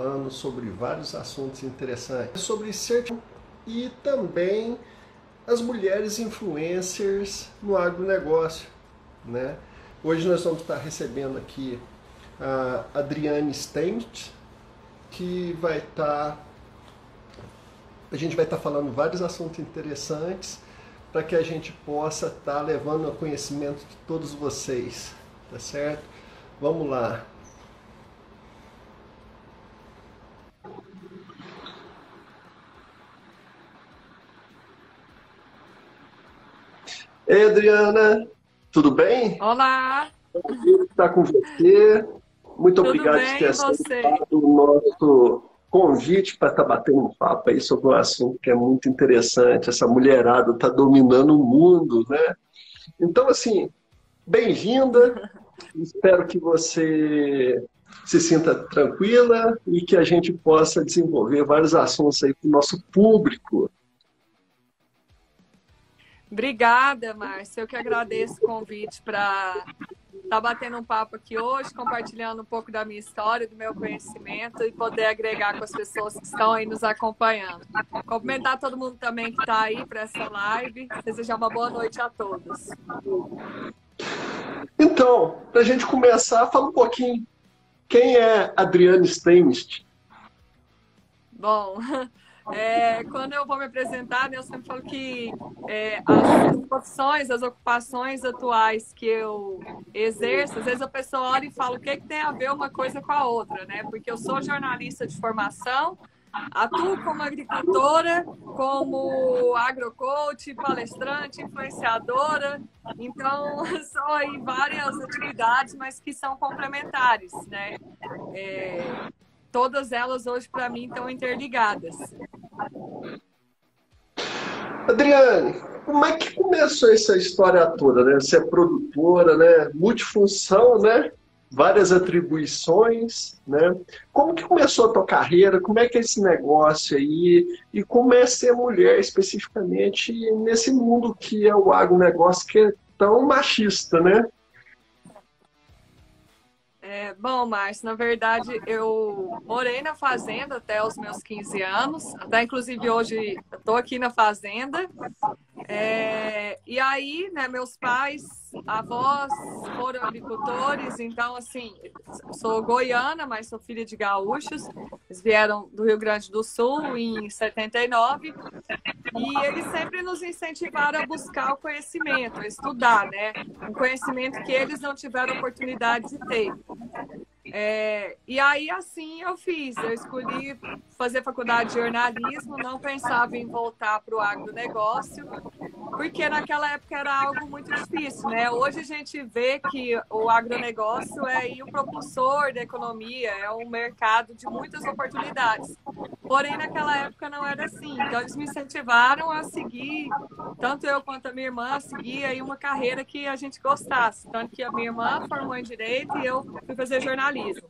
falando sobre vários assuntos interessantes, sobre certificação e também as mulheres influencers no agronegócio. Né? Hoje nós vamos estar recebendo aqui a Adriane Stent, que vai estar. A gente vai estar falando vários assuntos interessantes para que a gente possa estar levando ao conhecimento de todos vocês, tá certo? Vamos lá. Ei, Adriana, tudo bem? Olá! Prazer estar com você. Muito tudo obrigado bem, por ter aceitado o nosso convite para estar batendo um papo aí sobre um assunto que é muito interessante. Essa mulherada está dominando o mundo, né? Então, assim, bem-vinda. Espero que você se sinta tranquila e que a gente possa desenvolver vários assuntos aí para o nosso público. Obrigada, Márcia. Eu que agradeço o convite para estar tá batendo um papo aqui hoje, compartilhando um pouco da minha história, do meu conhecimento e poder agregar com as pessoas que estão aí nos acompanhando. Cumprimentar todo mundo também que está aí para essa live. Desejar uma boa noite a todos. Então, para a gente começar, fala um pouquinho. Quem é Adriane Stenist? Bom, é, quando eu vou me apresentar, né, eu sempre falo que é, as profissões, as ocupações atuais que eu exerço, às vezes a pessoa olha e fala o que, que tem a ver uma coisa com a outra, né? Porque eu sou jornalista de formação, atuo como agricultora, como agrocoach, palestrante, influenciadora. Então, são aí várias atividades, mas que são complementares, né? É, todas elas hoje para mim estão interligadas. Adriane, como é que começou essa história toda, né? Você é produtora, né? Multifunção, né? Várias atribuições, né? Como que começou a tua carreira? Como é que é esse negócio aí? E como é ser mulher especificamente nesse mundo que é o agronegócio que é tão machista, né? É, bom, Márcio, na verdade eu morei na fazenda até os meus 15 anos, até inclusive hoje estou aqui na fazenda. É, e aí, né, meus pais, avós foram agricultores, então, assim, sou goiana, mas sou filha de gaúchos. Eles vieram do Rio Grande do Sul em 79 e eles sempre nos incentivaram a buscar o conhecimento, a estudar, né? Um conhecimento que eles não tiveram oportunidade de ter. É, e aí, assim, eu fiz. Eu escolhi fazer faculdade de jornalismo, não pensava em voltar para o agronegócio, porque naquela época era algo muito difícil, né? Hoje a gente vê que o agronegócio é o propulsor da economia, é um mercado de muitas oportunidades. Porém, naquela época não era assim. Então, eles me incentivaram a seguir, tanto eu quanto a minha irmã, a seguir aí uma carreira que a gente gostasse. Tanto que a minha irmã formou em Direito e eu fui fazer jornalismo.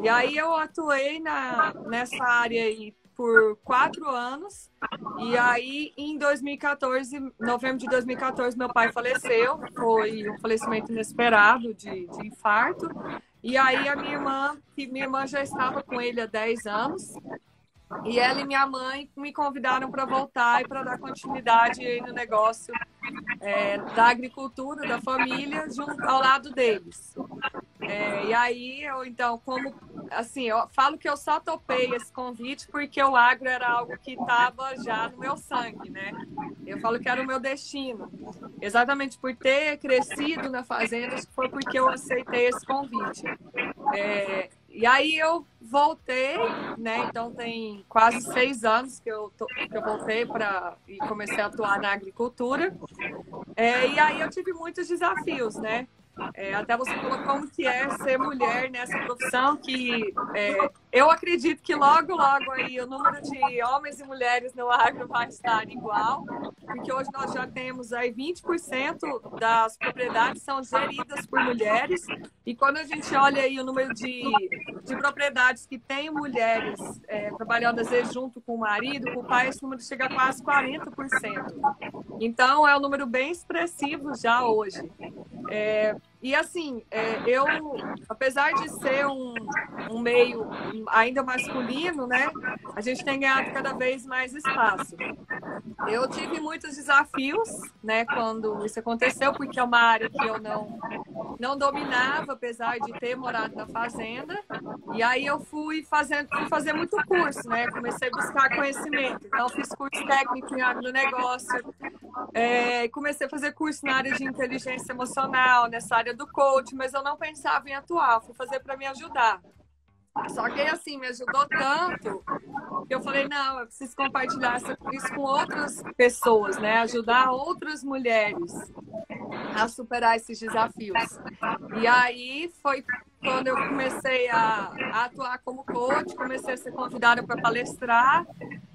E aí eu atuei na, nessa área aí por quatro anos. E aí, em 2014, novembro de 2014, meu pai faleceu. Foi um falecimento inesperado de, de infarto. E aí a minha irmã, que minha irmã já estava com ele há 10 anos, e ela e minha mãe me convidaram para voltar e para dar continuidade no negócio é, da agricultura, da família, junto ao lado deles. É, e aí, eu, então, como assim, eu falo que eu só topei esse convite porque o agro era algo que estava já no meu sangue, né? Eu falo que era o meu destino. Exatamente por ter crescido na fazenda, foi porque eu aceitei esse convite. É, e aí eu voltei, né? Então tem quase seis anos que eu, tô, que eu voltei para e comecei a atuar na agricultura. É, e aí eu tive muitos desafios, né? É, até você falou como que é ser mulher nessa profissão, que é, eu acredito que logo, logo aí o número de homens e mulheres no agro vai estar igual, porque hoje nós já temos aí 20% das propriedades são geridas por mulheres, e quando a gente olha aí o número de, de propriedades que tem mulheres é, trabalhando às vezes junto com o marido, com o pai, esse número chega a quase 40%. Então é um número bem expressivo já hoje. É, e assim, é, eu, apesar de ser um, um meio ainda masculino, né, a gente tem ganhado cada vez mais espaço. Eu tive muitos desafios, né, quando isso aconteceu, porque é uma área que eu não, não dominava, apesar de ter morado na fazenda. E aí eu fui, fazendo, fui fazer muito curso, né, comecei a buscar conhecimento. Então, fiz curso técnico em agronegócio, é, comecei a fazer curso na área de inteligência emocional, nessa área do coach, mas eu não pensava em atuar, fui fazer para me ajudar. Só que assim, me ajudou tanto que eu falei, não, eu preciso compartilhar isso com outras pessoas, né? Ajudar outras mulheres a superar esses desafios. E aí foi quando eu comecei a, a atuar como coach, comecei a ser convidada para palestrar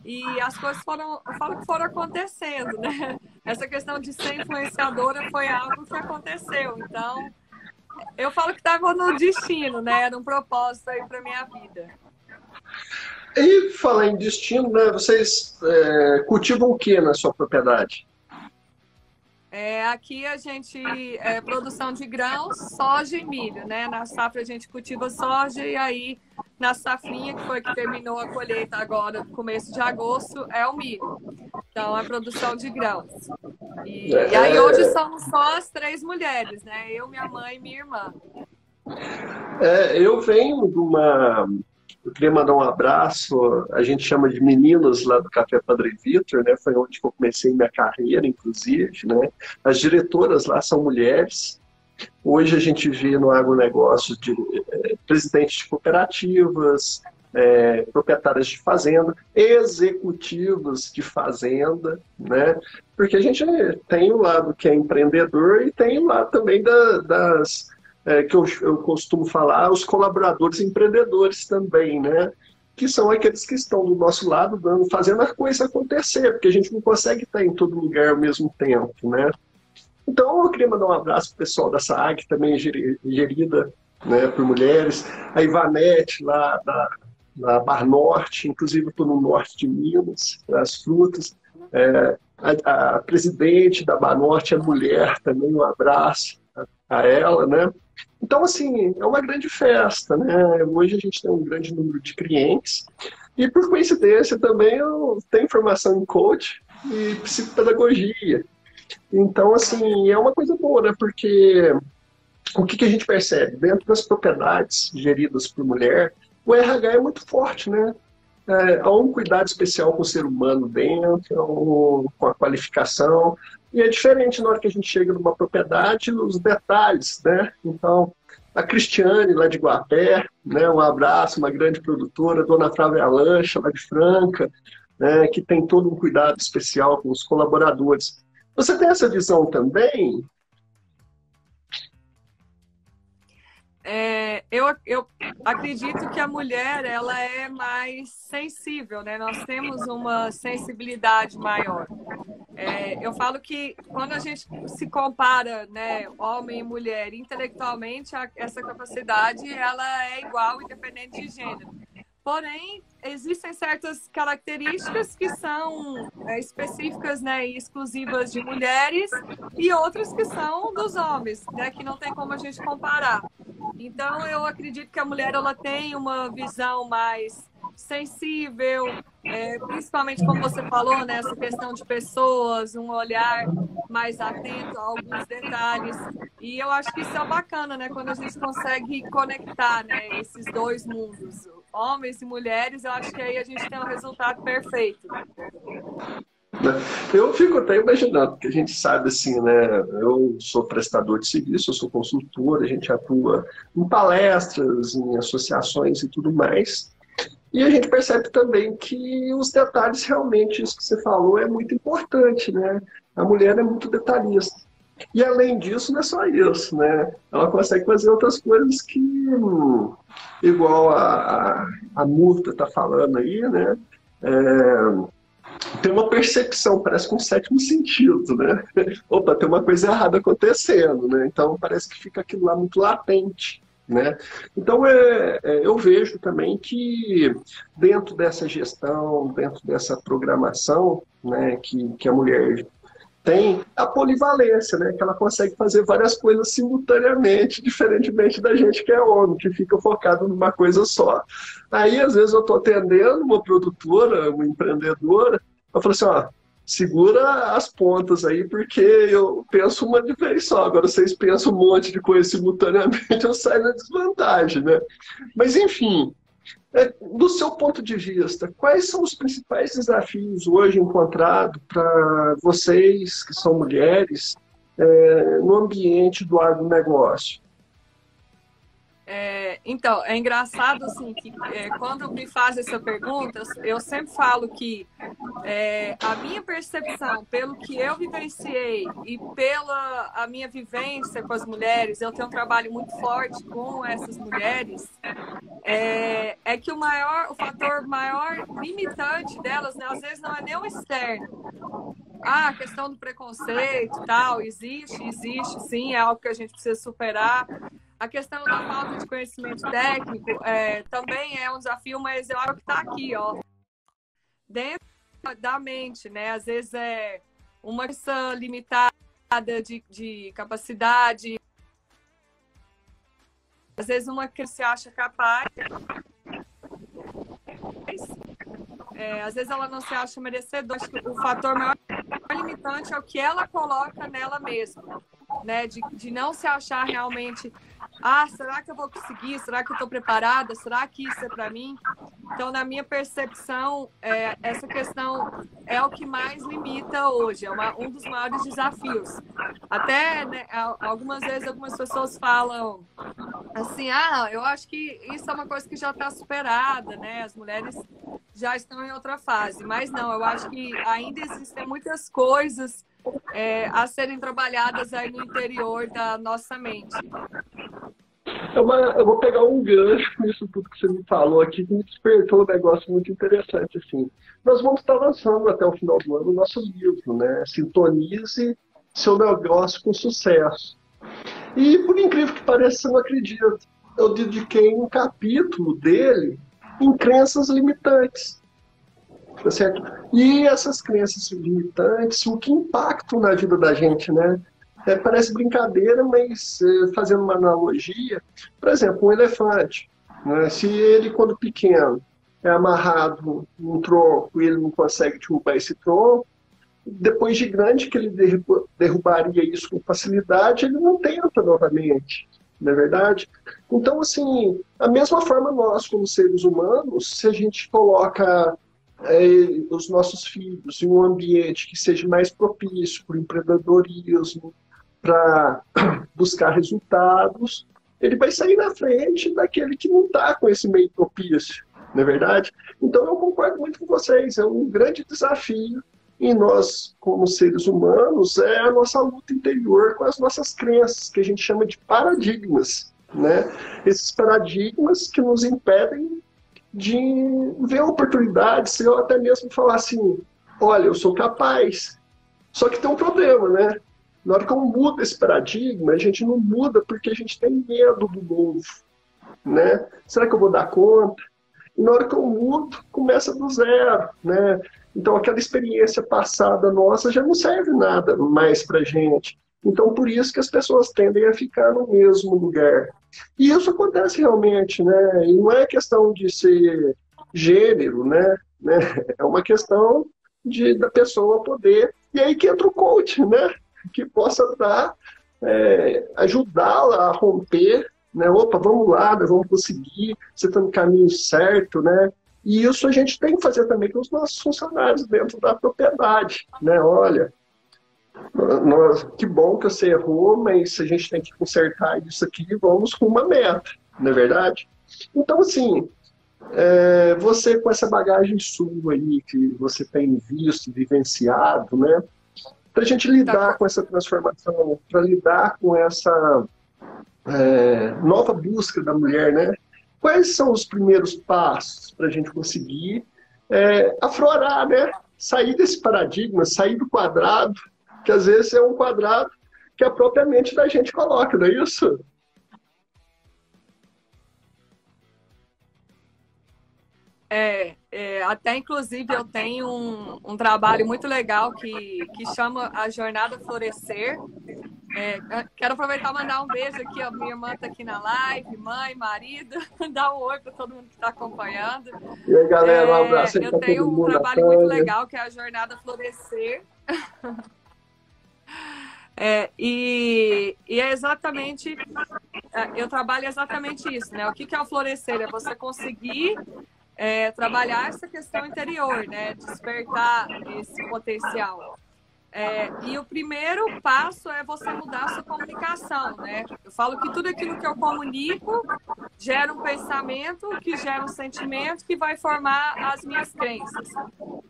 e as coisas foram, eu falo que foram acontecendo, né? Essa questão de ser influenciadora foi algo que aconteceu. Então, eu falo que estava no destino, né? Era um propósito aí para minha vida. E falar em destino, né? Vocês é, cultivam o que na sua propriedade? É, aqui a gente é produção de grãos, soja e milho, né? Na safra a gente cultiva soja e aí na safrinha, que foi que terminou a colheita agora, no começo de agosto, é o milho. Então, é produção de grãos. E, e aí é. hoje somos só as três mulheres, né? Eu, minha mãe e minha irmã. É, eu venho de uma eu queria mandar um abraço, a gente chama de meninos lá do Café Padre Vitor, né? Foi onde eu comecei minha carreira, inclusive, né? As diretoras lá são mulheres. Hoje a gente vê no agronegócio de é, presidentes de cooperativas, é, proprietárias de fazenda, executivos de fazenda, né? Porque a gente tem o lado que é empreendedor e tem o lado também da, das é, que eu, eu costumo falar, os colaboradores empreendedores também, né? que são aqueles que estão do nosso lado dando, fazendo a coisa acontecer, porque a gente não consegue estar em todo lugar ao mesmo tempo, né? Então eu queria mandar um abraço para o pessoal da SAAG, também gerida né, por mulheres, a Ivanete lá da, da Bar Norte, inclusive estou no norte de Minas, as frutas, é, a, a, presidente da Bar Norte é mulher também, um abraço a, a ela, né? Então, assim, é uma grande festa, né? Hoje a gente tem um grande número de clientes e, por coincidência, também eu tenho formação em coach e psicopedagogia. Então, assim, é uma coisa boa, né? Porque o que, que a gente percebe? Dentro das propriedades geridas por mulher, o RH é muito forte, né? É, há um cuidado especial com o ser humano dentro, com a qualificação, e é diferente na hora que a gente chega numa propriedade, os detalhes, né? Então, a Cristiane, lá de Guapé, né? um abraço, uma grande produtora, Dona Flávia Lancha, lá de Franca, né? que tem todo um cuidado especial com os colaboradores. Você tem essa visão também? É, eu, eu acredito que a mulher ela é mais sensível, né? Nós temos uma sensibilidade maior. É, eu falo que quando a gente se compara, né, homem e mulher, intelectualmente, a, essa capacidade ela é igual, independente de gênero. Porém, existem certas características que são é, específicas né, e exclusivas de mulheres e outras que são dos homens, né, que não tem como a gente comparar. Então, eu acredito que a mulher ela tem uma visão mais sensível, é, principalmente como você falou, né, essa questão de pessoas, um olhar mais atento a alguns detalhes. E eu acho que isso é bacana, né, quando a gente consegue conectar né, esses dois mundos, homens e mulheres, eu acho que aí a gente tem um resultado perfeito. Eu fico até imaginando, porque a gente sabe assim, né? Eu sou prestador de serviço, eu sou consultor, a gente atua em palestras, em associações e tudo mais. E a gente percebe também que os detalhes, realmente, isso que você falou, é muito importante, né? A mulher é muito detalhista. E além disso, não é só isso, né? Ela consegue fazer outras coisas que, igual a, a, a Murta está falando aí, né? É, tem uma percepção, parece com um sétimo sentido, né? Opa, tem uma coisa errada acontecendo, né? Então parece que fica aquilo lá muito latente. Né? Então, é, é, eu vejo também que dentro dessa gestão, dentro dessa programação né, que, que a mulher tem a polivalência, né? Que ela consegue fazer várias coisas simultaneamente, diferentemente da gente que é homem, que fica focado numa coisa só. Aí, às vezes, eu estou atendendo uma produtora, uma empreendedora, eu falo assim, ó, segura as pontas aí, porque eu penso uma de vez só. Agora vocês pensam um monte de coisa simultaneamente, eu saio na desvantagem, né? Mas, enfim, é, do seu ponto de vista, quais são os principais desafios hoje encontrados para vocês, que são mulheres, é, no ambiente do agronegócio? É, então, é engraçado assim que é, quando me fazem essa pergunta, eu sempre falo que é, a minha percepção, pelo que eu vivenciei e pela a minha vivência com as mulheres, eu tenho um trabalho muito forte com essas mulheres, é, é que o maior, o fator maior limitante delas, né, às vezes não é nem o externo. Ah, a questão do preconceito tal, existe, existe, sim, é algo que a gente precisa superar a questão da falta de conhecimento técnico é, também é um desafio, mas eu acho que está aqui, ó. Dentro da mente, né? Às vezes é uma questão limitada de, de capacidade. Às vezes uma que se acha capaz. É, às vezes ela não se acha merecedora. O fator maior limitante é o que ela coloca nela mesma, né? De, de não se achar realmente ah, será que eu vou conseguir? Será que eu estou preparada? Será que isso é para mim? Então, na minha percepção, é, essa questão é o que mais limita hoje, é uma, um dos maiores desafios. Até né, algumas vezes algumas pessoas falam assim, ah, eu acho que isso é uma coisa que já está superada, né? As mulheres já estão em outra fase. Mas não, eu acho que ainda existem muitas coisas é, a serem trabalhadas aí no interior da nossa mente. É uma, eu vou pegar um gancho nisso tudo que você me falou aqui, que me despertou um negócio muito interessante. Assim. Nós vamos estar lançando até o final do ano o nosso livro, né? Sintonize seu negócio com sucesso. E, por incrível que pareça, você não acredita. Eu dediquei um capítulo dele em crenças limitantes. Tá certo? E essas crenças limitantes, o que impactam na vida da gente, né? É, parece brincadeira, mas é, fazendo uma analogia, por exemplo, um elefante. Né? Se ele, quando pequeno, é amarrado num tronco e ele não consegue derrubar esse tronco, depois de grande que ele derrubaria isso com facilidade, ele não tenta novamente, não é verdade? Então, assim, a mesma forma nós, como seres humanos, se a gente coloca é, os nossos filhos em um ambiente que seja mais propício para o empreendedorismo, para buscar resultados, ele vai sair na frente daquele que não está com esse meio propício, não é verdade? Então eu concordo muito com vocês, é um grande desafio e nós, como seres humanos, é a nossa luta interior com as nossas crenças, que a gente chama de paradigmas, né? Esses paradigmas que nos impedem de ver oportunidades, ou até mesmo falar assim, olha, eu sou capaz. Só que tem um problema, né? Na hora que eu mudo esse paradigma, a gente não muda porque a gente tem medo do novo, né? Será que eu vou dar conta? E na hora que eu mudo, começa do zero, né? Então aquela experiência passada nossa já não serve nada mais pra gente. Então por isso que as pessoas tendem a ficar no mesmo lugar. E isso acontece realmente, né? E não é questão de ser gênero, né? É uma questão de, da pessoa poder. E aí que entra o coach, né? Que possa dar, é, ajudá-la a romper, né? Opa, vamos lá, nós vamos conseguir, você está no caminho certo, né? E isso a gente tem que fazer também com os nossos funcionários dentro da propriedade, né? Olha, nós, que bom que você errou, mas a gente tem que consertar isso aqui e vamos com uma meta, não é verdade? Então, assim, é, você com essa bagagem sua aí, que você tem visto, vivenciado, né? Para a gente lidar tá. com essa transformação, para lidar com essa é, nova busca da mulher, né? Quais são os primeiros passos para a gente conseguir é, aflorar, né? Sair desse paradigma, sair do quadrado, que às vezes é um quadrado que a própria mente da gente coloca, não é isso? É, é, até inclusive eu tenho um, um, trabalho muito legal que, que chama a Jornada Florescer. É, quero aproveitar e mandar um beijo aqui, ó, minha irmã está aqui na live, mãe, marido, dar um oi para todo mundo que está acompanhando. E aí, galera, um é, abraço. eu tenho um trabalho muito legal que é a Jornada Florescer. É, e, e, é exatamente, é, eu trabalho exatamente isso, né? O que, que é o florescer? É você conseguir é, trabalhar essa questão interior, né? Despertar esse potencial. É, e o primeiro passo é você mudar a sua comunicação, né? Eu falo que tudo aquilo que eu comunico gera um pensamento, que gera um sentimento, que vai formar as minhas crenças.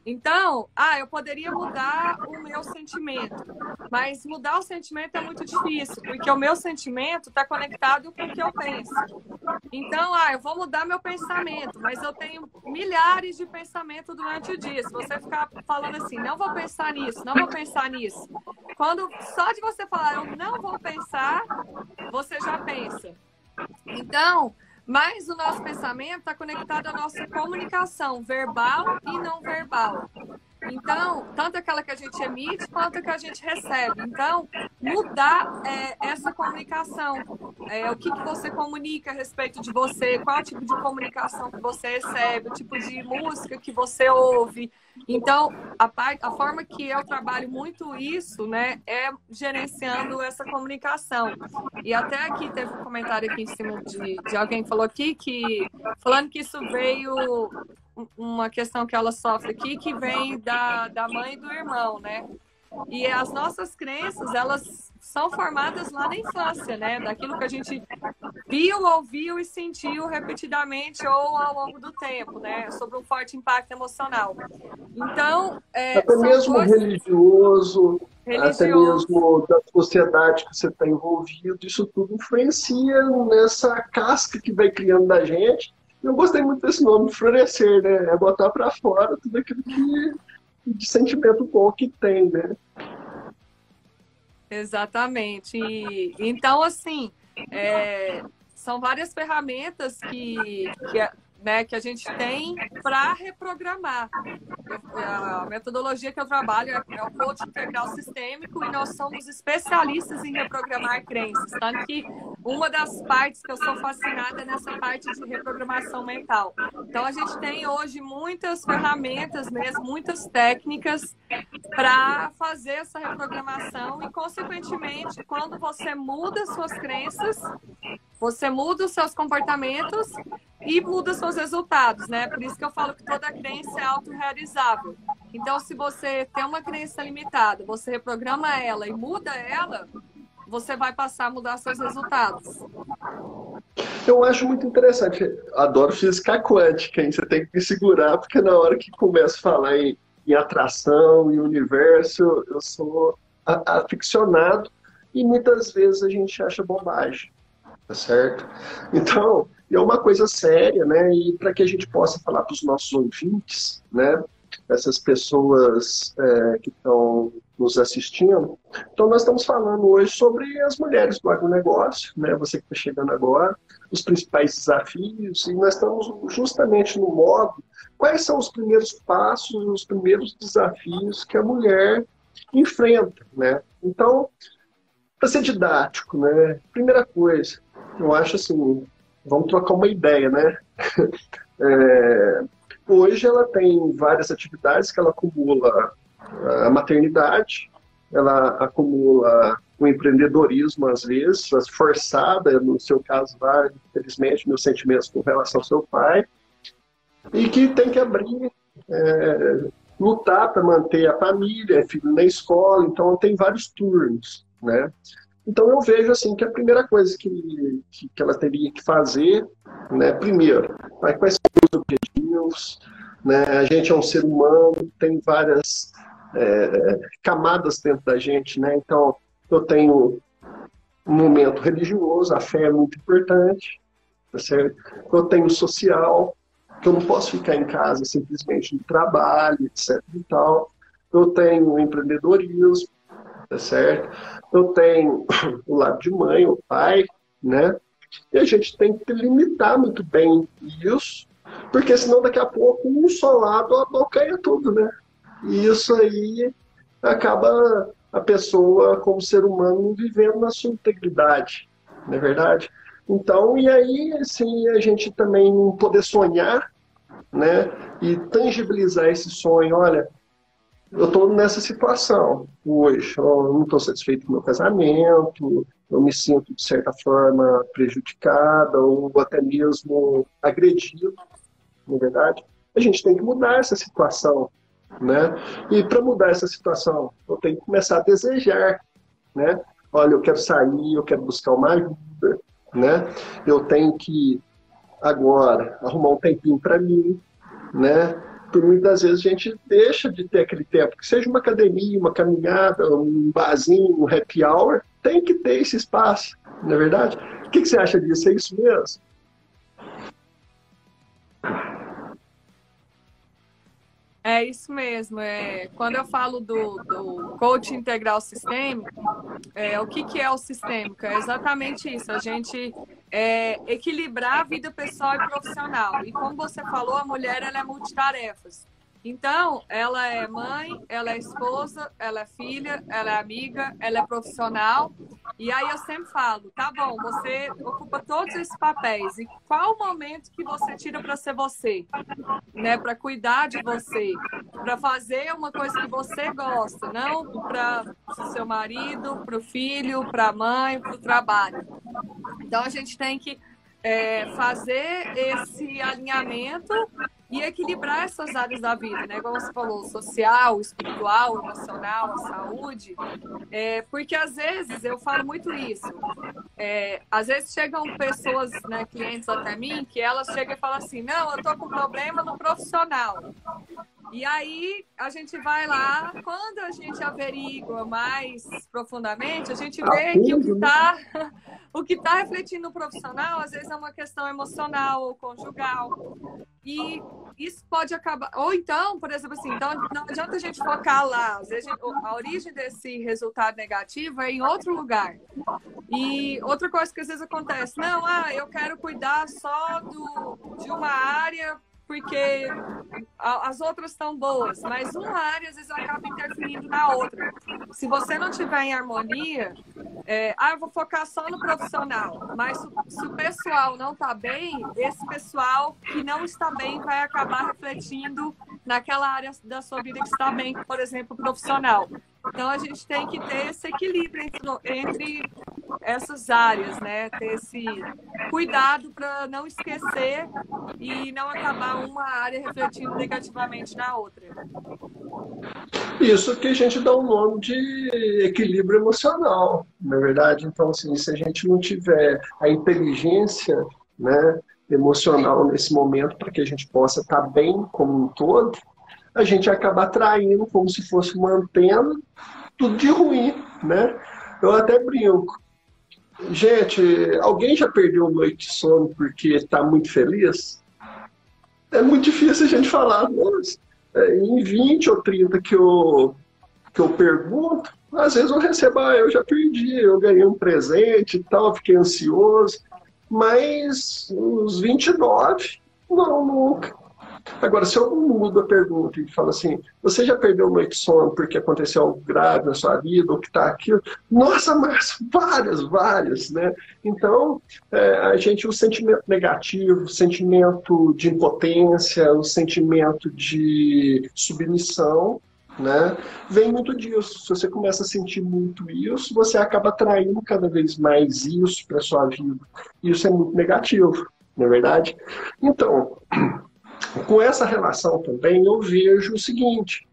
Então, ah, eu poderia mudar o meu sentimento, mas mudar o sentimento é muito difícil, porque o meu sentimento está conectado com o que eu penso. Então, ah, eu vou mudar meu pensamento, mas eu tenho milhares de pensamentos durante o dia. Se você ficar falando assim, não vou pensar nisso, não vou pensar pensar nisso. Quando só de você falar eu não vou pensar, você já pensa. Então, mas o nosso pensamento está conectado à nossa comunicação verbal e não verbal. Então, tanto aquela que a gente emite quanto a que a gente recebe. Então, mudar é, essa comunicação. É, o que, que você comunica a respeito de você, qual tipo de comunicação que você recebe, o tipo de música que você ouve. Então, a, a forma que eu trabalho muito isso, né, é gerenciando essa comunicação. E até aqui teve um comentário aqui em cima de, de alguém que falou aqui que falando que isso veio uma questão que ela sofre aqui que vem da, da mãe e do irmão, né? E as nossas crenças, elas são formadas lá na infância, né? Daquilo que a gente viu, ouviu e sentiu repetidamente ou ao longo do tempo, né? Sobre um forte impacto emocional. Então, é, até mesmo coisas... religioso, religioso, até mesmo da sociedade que você está envolvido, isso tudo influencia nessa casca que vai criando da gente eu gostei muito desse nome, florescer, né? É botar para fora tudo aquilo que de sentimento bom que tem, né? Exatamente. E, então, assim, é, são várias ferramentas que, que né, que a gente tem para reprogramar. A metodologia que eu trabalho é, é o coaching integral sistêmico e nós somos especialistas em reprogramar crenças. Tanto que uma das partes que eu sou fascinada é nessa parte de reprogramação mental. Então, a gente tem hoje muitas ferramentas mesmo, muitas técnicas para fazer essa reprogramação e, consequentemente, quando você muda suas crenças, você muda os seus comportamentos e muda seus resultados, né? Por isso que eu falo que toda crença é autorrealizável. Então, se você tem uma crença limitada, você reprograma ela e muda ela, você vai passar a mudar seus resultados. Eu acho muito interessante. Adoro física quântica, hein? Você tem que me segurar, porque na hora que começa a falar em, em atração, em universo, eu sou aficionado e muitas vezes a gente acha bobagem tá certo? Então, é uma coisa séria, né? E para que a gente possa falar para os nossos ouvintes, né? Essas pessoas é, que estão nos assistindo. Então, nós estamos falando hoje sobre as mulheres do agronegócio, né? Você que está chegando agora, os principais desafios, e nós estamos justamente no modo quais são os primeiros passos, os primeiros desafios que a mulher enfrenta, né? Então, para ser didático, né? Primeira coisa, eu acho assim, vamos trocar uma ideia, né? É, hoje ela tem várias atividades que ela acumula a maternidade, ela acumula o empreendedorismo às vezes, forçada, no seu caso lá, infelizmente, meus sentimentos com relação ao seu pai, e que tem que abrir, é, lutar para manter a família, filho na escola, então tem vários turnos, né? Então eu vejo assim que a primeira coisa que, que, que ela teria que fazer, né, primeiro, quais são os objetivos, né, a gente é um ser humano, tem várias é, camadas dentro da gente, né, então eu tenho um momento religioso, a fé é muito importante, tá certo? eu tenho social, que eu não posso ficar em casa simplesmente no trabalho, etc e tal, eu tenho empreendedorismo, tá certo? Eu tenho o lado de mãe, o pai, né? E a gente tem que limitar muito bem isso, Porque senão daqui a pouco um só lado abocanha tudo, né? E isso aí acaba a pessoa, como ser humano, vivendo na sua integridade, não é verdade? Então, e aí, assim, a gente também poder sonhar, né? E tangibilizar esse sonho, olha, eu estou nessa situação hoje, eu não estou satisfeito com o meu casamento, eu me sinto, de certa forma, prejudicada ou até mesmo agredido, na verdade. A gente tem que mudar essa situação, né? E para mudar essa situação, eu tenho que começar a desejar, né? Olha, eu quero sair, eu quero buscar uma ajuda, né? Eu tenho que agora arrumar um tempinho para mim, né? Por muitas vezes a gente deixa de ter aquele tempo, que seja uma academia, uma caminhada, um barzinho, um happy hour, tem que ter esse espaço, não é verdade? O que, que você acha disso? É isso mesmo? É isso mesmo. É, quando eu falo do, do coaching integral sistêmico, é, o que, que é o sistêmico? É exatamente isso, a gente é, equilibrar a vida pessoal e profissional. E como você falou, a mulher ela é multitarefas. Então, ela é mãe, ela é esposa, ela é filha, ela é amiga, ela é profissional. E aí eu sempre falo, tá bom, você ocupa todos esses papéis. E qual o momento que você tira para ser você? Né, para cuidar de você, para fazer uma coisa que você gosta, não para seu marido, para o filho, para a mãe, para o trabalho. Então a gente tem que é, fazer esse alinhamento e equilibrar essas áreas da vida, né? Como você falou, social, espiritual, emocional, saúde. É, porque às vezes eu falo muito isso. É, às vezes chegam pessoas, né, clientes até mim, que elas chegam e falam assim: não, eu tô com problema no profissional. E aí a gente vai lá, quando a gente averigua mais profundamente, a gente vê que o que está o que tá refletindo no profissional, às vezes é uma questão emocional ou conjugal. E isso pode acabar. Ou então, por exemplo, assim, então não adianta a gente focar lá. Às vezes a origem desse resultado negativo é em outro lugar. E outra coisa que às vezes acontece, não, ah, eu quero cuidar só do, de uma área porque as outras estão boas, mas uma área às vezes acaba interferindo na outra. Se você não tiver em harmonia, é, ah, eu vou focar só no profissional, mas se o pessoal não está bem, esse pessoal que não está bem vai acabar refletindo naquela área da sua vida que está bem, por exemplo, profissional. Então a gente tem que ter esse equilíbrio entre, entre essas áreas, né? Ter esse cuidado para não esquecer e não acabar uma área refletindo negativamente na outra. Isso que a gente dá o um nome de equilíbrio emocional, na é verdade. Então, assim, se a gente não tiver a inteligência, né, emocional nesse momento para que a gente possa estar bem como um todo, a gente acaba atraindo como se fosse uma antena tudo de ruim, né? Eu até brinco. Gente, alguém já perdeu noite de sono porque está muito feliz? É muito difícil a gente falar, é, em 20 ou 30 que eu, que eu pergunto, às vezes eu recebo, ah, eu já perdi, eu ganhei um presente e tal, fiquei ansioso, mas os 29, não, nunca. Agora, se eu mudo a pergunta e falo assim, você já perdeu noite de sono porque aconteceu algo grave na sua vida, ou que está aqui? Nossa, mas várias, várias, né? Então, é, a gente, o sentimento negativo, o sentimento de impotência, o sentimento de submissão, né? Vem muito disso. Se você começa a sentir muito isso, você acaba atraindo cada vez mais isso para sua vida. Isso é muito negativo, não é verdade? Então, com essa relação também, eu vejo o seguinte: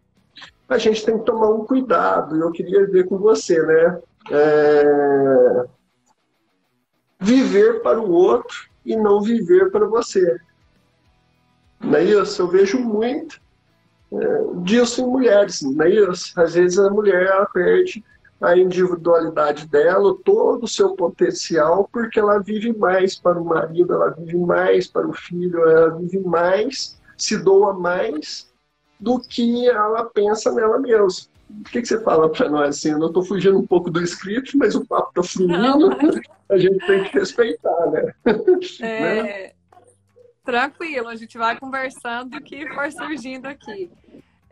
a gente tem que tomar um cuidado, e eu queria ver com você, né? É... Viver para o outro e não viver para você. Não é isso? Eu vejo muito é, disso em mulheres, não é isso? Às vezes a mulher perde a individualidade dela, todo o seu potencial, porque ela vive mais para o marido, ela vive mais para o filho, ela vive mais, se doa mais do que ela pensa nela mesma. O que, que você fala para nós? Assim, eu não estou fugindo um pouco do script, mas o papo está fluindo, a gente tem que respeitar, né? É... né? Tranquilo, a gente vai conversando o que for surgindo aqui.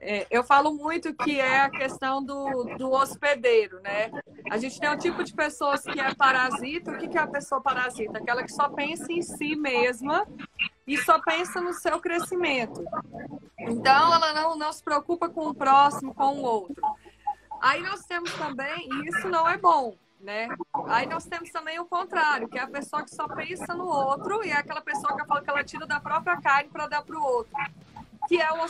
É, eu falo muito que é a questão do, do hospedeiro, né? A gente tem um tipo de pessoas que é parasita. O que, é a pessoa parasita? Aquela que só pensa em si mesma e só pensa no seu crescimento. Então, ela não, não se preocupa com o próximo, com o outro. Aí nós temos também, e isso não é bom, né? Aí nós temos também o contrário, que é a pessoa que só pensa no outro e é aquela pessoa que fala que ela tira da própria carne para dar para o outro, que é o